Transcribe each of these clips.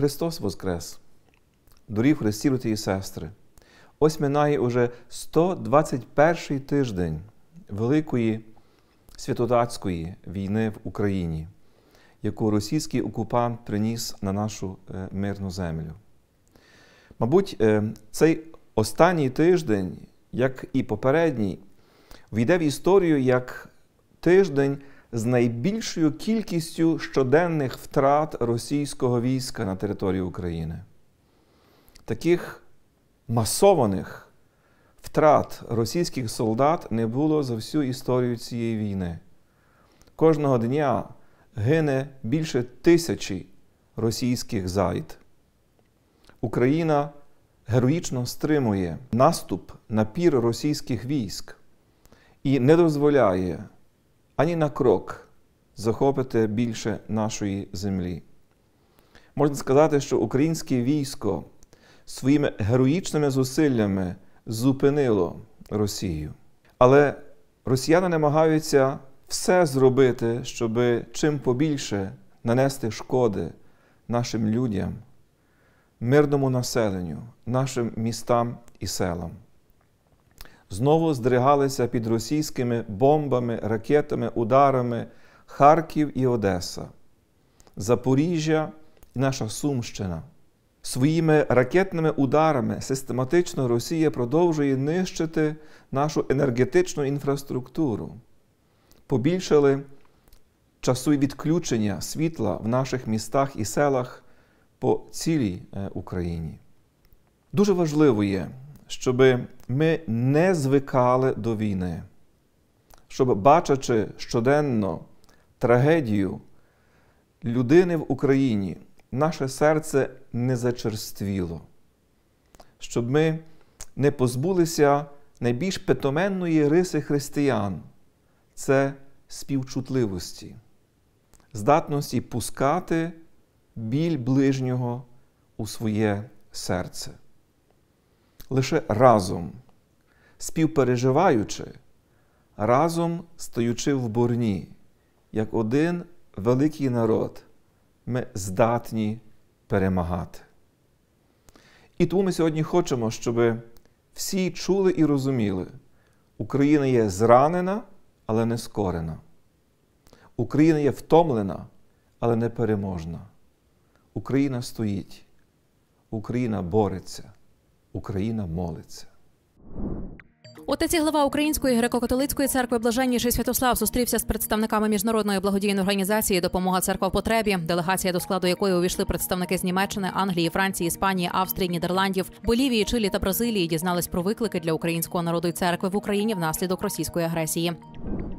Христос Воскрес! Дорів Христі, брати і сестри! Ось минає уже 121 тиждень Великої святодатської війни в Україні, яку російський окупант приніс на нашу е, мирну землю. Мабуть, е, цей останній тиждень, як і попередній, війде в історію як тиждень з найбільшою кількістю щоденних втрат російського війська на території України. Таких масованих втрат російських солдат не було за всю історію цієї війни. Кожного дня гине більше тисячі російських зайд. Україна героїчно стримує наступ на пір російських військ і не дозволяє ані на крок захопити більше нашої землі. Можна сказати, що українське військо своїми героїчними зусиллями зупинило Росію. Але росіяни намагаються все зробити, щоб чим побільше нанести шкоди нашим людям, мирному населенню, нашим містам і селам. Знову здригалися під російськими бомбами, ракетами, ударами Харків і Одеса, Запоріжжя і наша Сумщина. Своїми ракетними ударами систематично Росія продовжує нищити нашу енергетичну інфраструктуру. Побільшили часу відключення світла в наших містах і селах по цілій е, Україні. Дуже важливо є, щоб ми не звикали до війни, щоб, бачачи щоденно трагедію людини в Україні наше серце не зачерствіло, щоб ми не позбулися найбільш питоменної риси християн це співчутливості, здатності пускати біль ближнього у своє серце. Лише разом, співпереживаючи, разом стаючи в борні, як один великий народ ми здатні перемагати. І тому ми сьогодні хочемо, щоб всі чули і розуміли, Україна є зранена, але не скорена. Україна є втомлена, але не переможна. Україна стоїть, Україна бореться, Україна молиться. Отець і глава Української греко-католицької церкви Блаженніший Святослав зустрівся з представниками міжнародної благодійної організації Допомога церква в потребі, делегація до складу якої увійшли представники з Німеччини, Англії, Франції, Іспанії, Австрії, Нідерландів, Болівії, Чилі та Бразилії дізнались про виклики для українського народу і церкви в Україні внаслідок російської агресії.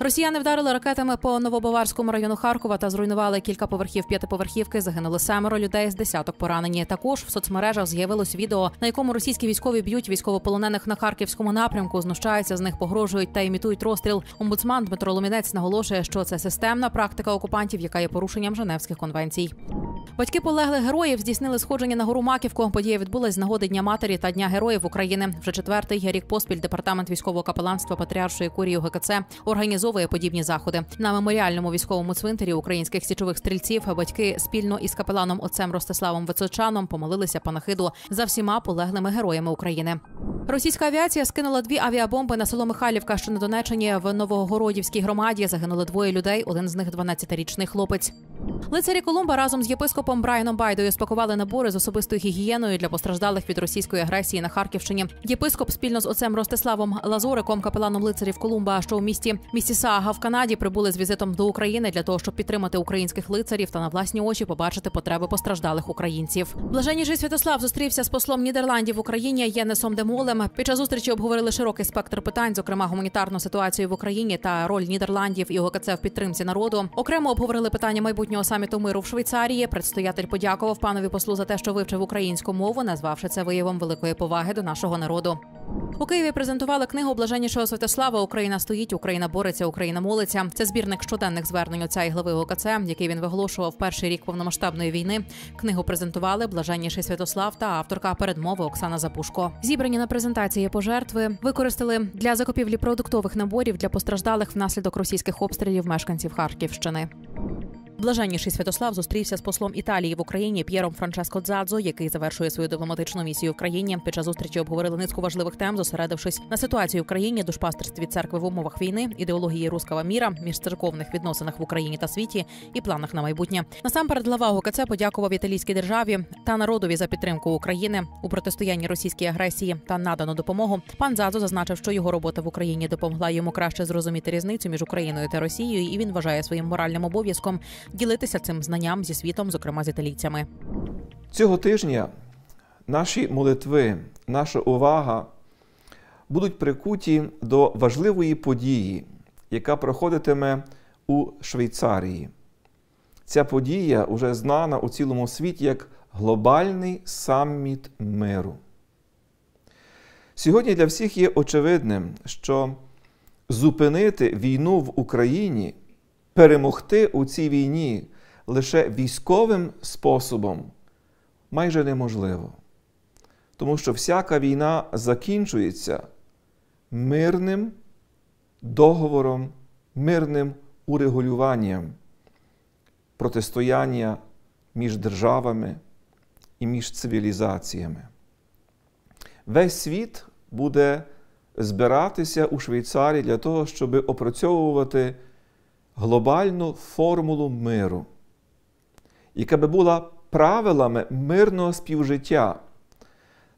Росіяни вдарили ракетами по Новобаварському району Харкова та зруйнували кілька поверхів п'ятиповерхівки. Загинули семеро людей з десяток поранені. Також в соцмережах з'явилось відео, на якому російські військові б'ють військовополонених на харківському напрямку. Знущаються з них, погрожують та імітують розстріл. Омбудсман Дмитро Ломінець наголошує, що це системна практика окупантів, яка є порушенням Женевських конвенцій. Батьки полеглих героїв здійснили сходження на гору Маківку. Подія відбулась з нагоди Дня матері та Дня героїв України. Вже четвертий рік поспіль департамент військового капеланства Патріаршої курії ГКЦ організовує подібні заходи на меморіальному військовому цвинтарі українських січових стрільців. Батьки спільно із капеланом отцем Ростиславом Височаном помолилися панахиду за всіма полеглими героями України. Російська авіація скинула дві авіабомби на село Михайлівка, що на Донеччині в Новогородівській громаді загинули двоє людей. Один з них 12-річний хлопець. Лицарі Колумба разом з єпископом Брайаном Байдою спакували набори з особистою гігієною для постраждалих від російської агресії на Харківщині. Єпископ спільно з отцем Ростиславом Лазориком, капеланом лицарів Колумба, що у місті Місісага в Канаді прибули з візитом до України для того, щоб підтримати українських лицарів та на власні очі побачити потреби постраждалих українців. Блаженніший Святослав зустрівся з послом Нідерландів в Україні Єнесом Демолем. Під час зустрічі обговорили широкий спектр питань, зокрема гуманітарну ситуацію в Україні та роль Нідерландів і ОГКЦ в підтримці народу. Окремо обговорили питання майбутнього саміту миру в Швейцарії. Предстоятель подякував панові послу за те, що вивчив українську мову, назвавши це виявом великої поваги до нашого народу. У Києві презентували книгу блаженнішого Святослава Україна стоїть, Україна бореться, Україна молиться. Це збірник щоденних звернень отця і глави ОКЦ, який він виголошував перший рік повномасштабної війни. Книгу презентували блаженніший Святослав та авторка передмови Оксана Запушко. Зібрані на презентації пожертви використали для закупівлі продуктових наборів для постраждалих внаслідок російських обстрілів мешканців Харківщини. Блаженніший Святослав зустрівся з послом Італії в Україні П'єром Франческо Дзадзо, який завершує свою дипломатичну місію в країні. Під час зустрічі обговорили низку важливих тем, зосередившись на ситуації в країні, душпастерстві церкви в умовах війни, ідеології руского міра, міжцерковних відносинах в Україні та світі і планах на майбутнє. Насамперед глава ГКЦ подякував італійській державі та народові за підтримку України у протистоянні російській агресії та надану допомогу. Пан Дзадзо зазначив, що його робота в Україні допомогла йому краще зрозуміти різницю між Україною та Росією, і він вважає своїм моральним обов'язком ділитися цим знанням зі світом, зокрема з італійцями. Цього тижня наші молитви, наша увага будуть прикуті до важливої події, яка проходитиме у Швейцарії. Ця подія вже знана у цілому світі як глобальний саміт миру. Сьогодні для всіх є очевидним, що зупинити війну в Україні, перемогти у цій війні лише військовим способом майже неможливо. Тому що всяка війна закінчується мирним договором, мирним урегулюванням протистояння між державами і між цивілізаціями. Весь світ буде збиратися у Швейцарії для того, щоб опрацьовувати глобальну формулу миру, яка би була правилами мирного співжиття,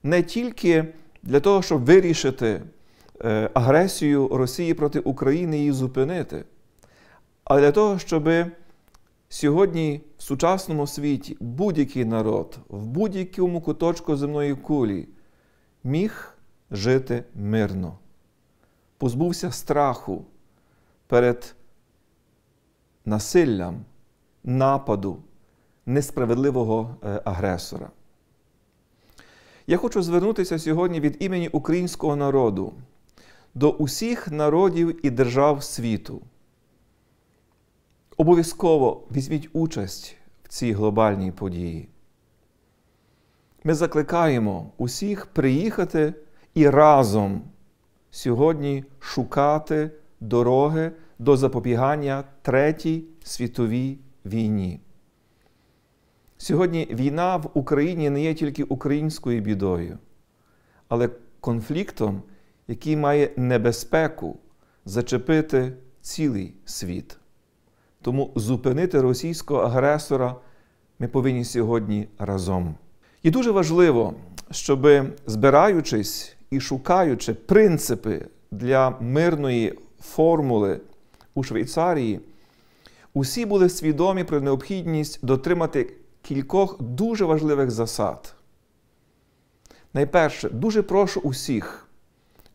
не тільки для того, щоб вирішити е, агресію Росії проти України і її зупинити, але для того, щоб сьогодні в сучасному світі будь-який народ в будь-якому куточку земної кулі міг жити мирно, позбувся страху перед насиллям, нападу несправедливого е, агресора. Я хочу звернутися сьогодні від імені українського народу до усіх народів і держав світу. Обов'язково візьміть участь в цій глобальній події. Ми закликаємо усіх приїхати і разом сьогодні шукати дороги до запобігання Третій світовій війні. Сьогодні війна в Україні не є тільки українською бідою, але конфліктом, який має небезпеку зачепити цілий світ. Тому зупинити російського агресора ми повинні сьогодні разом. І дуже важливо, щоб збираючись і шукаючи принципи для мирної формули у Швейцарії, усі були свідомі про необхідність дотримати кількох дуже важливих засад. Найперше, дуже прошу усіх,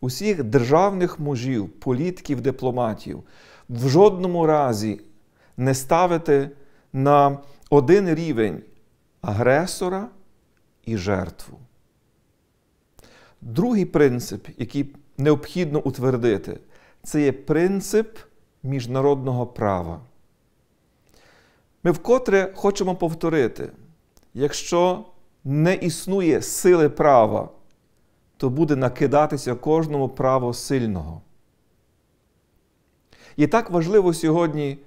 усіх державних мужів, політиків, дипломатів в жодному разі не ставити на один рівень агресора і жертву. Другий принцип, який необхідно утвердити, це є принцип міжнародного права. Ми вкотре хочемо повторити: якщо не існує сили права, то буде накидатися кожному право сильного. І так важливо сьогодні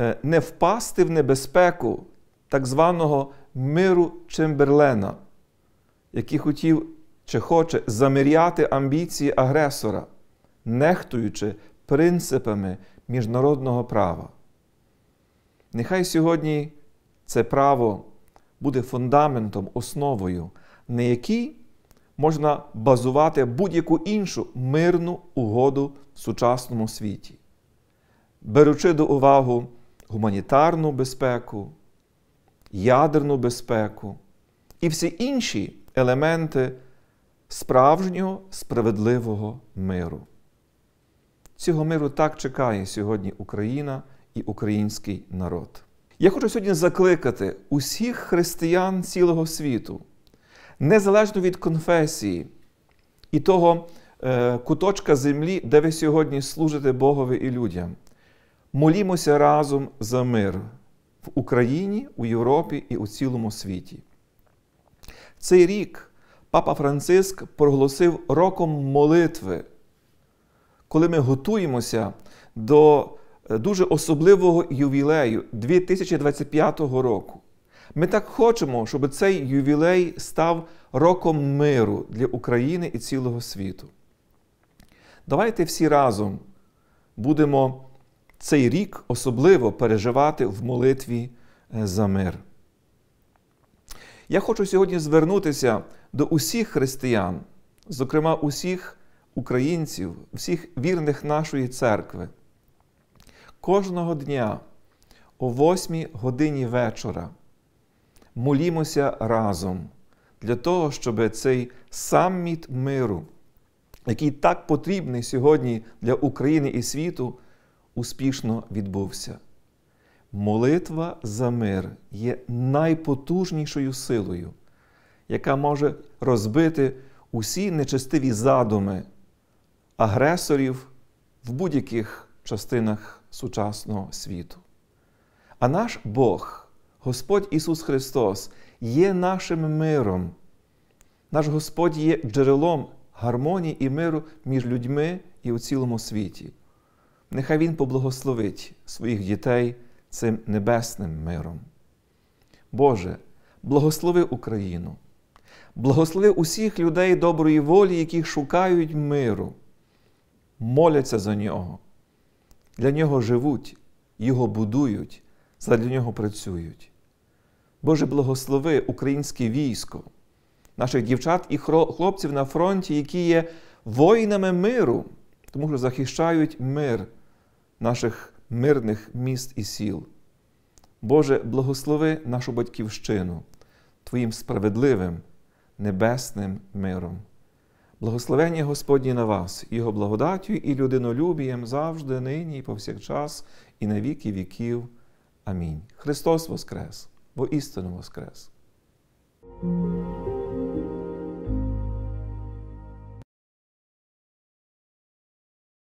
е, не впасти в небезпеку так званого миру Чемберлена, який хотів чи хоче заміряти амбіції агресора, нехтуючи принципами міжнародного права. Нехай сьогодні це право буде фундаментом, основою, на якій можна базувати будь-яку іншу мирну угоду в сучасному світі, беручи до уваги гуманітарну безпеку, ядерну безпеку і всі інші елементи справжнього справедливого миру. Цього миру так чекає сьогодні Україна і український народ. Я хочу сьогодні закликати усіх християн цілого світу, незалежно від конфесії і того е, куточка землі, де ви сьогодні служите Богові і людям. Молімося разом за мир в Україні, у Європі і у цілому світі. Цей рік Папа Франциск проголосив роком молитви, коли ми готуємося до е, дуже особливого ювілею 2025 року. Ми так хочемо, щоб цей ювілей став роком миру для України і цілого світу. Давайте всі разом будемо цей рік особливо переживати в молитві е, за мир. Я хочу сьогодні звернутися до усіх християн, зокрема усіх українців, всіх вірних нашої церкви. Кожного дня о 8 годині вечора молімося разом для того, щоб цей саміт миру, який так потрібний сьогодні для України і світу, успішно відбувся. Молитва за мир є найпотужнішою силою, яка може розбити усі нечестиві задуми агресорів в будь-яких частинах сучасного світу. А наш Бог, Господь Ісус Христос, є нашим миром. Наш Господь є джерелом гармонії і миру між людьми і у цілому світі. Нехай Він поблагословить своїх дітей цим небесним миром. Боже, благослови Україну, благослови усіх людей доброї волі, які шукають миру, моляться за нього, для нього живуть, його будують, задля нього працюють. Боже, благослови українське військо, наших дівчат і хлопців на фронті, які є воїнами миру, тому що захищають мир наших мирних міст і сіл. Боже, благослови нашу батьківщину Твоїм справедливим небесним миром. Благословення Господні на вас, Його благодаттю і людинолюбієм завжди, нині, і повсякчас, і на віки віків. Амінь. Христос Воскрес, бо істину Воскрес!